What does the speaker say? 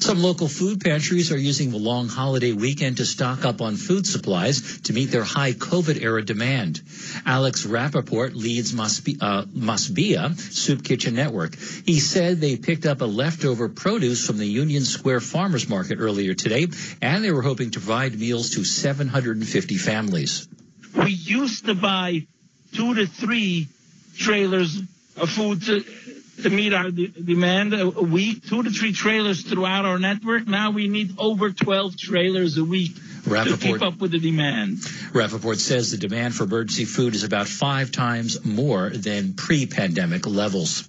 Some local food pantries are using the long holiday weekend to stock up on food supplies to meet their high COVID era demand. Alex Rapaport leads uh, Masbia Soup Kitchen Network. He said they picked up a leftover produce from the Union Square Farmers Market earlier today, and they were hoping to provide meals to 750 families. We used to buy two to three trailers of food to, to meet our de- demand a, a week, two to three trailers throughout our network. Now we need over 12 trailers a week Rapaport, to keep up with the demand. Rapaport says the demand for emergency food is about five times more than pre-pandemic levels.